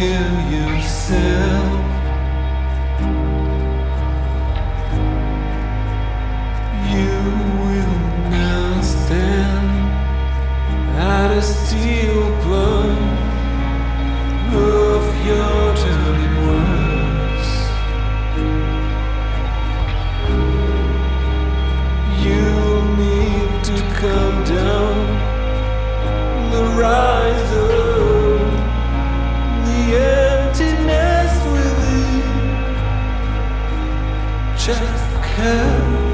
kill yourself. You will now stand at a steel of your turning words. You need to come down the right. just curve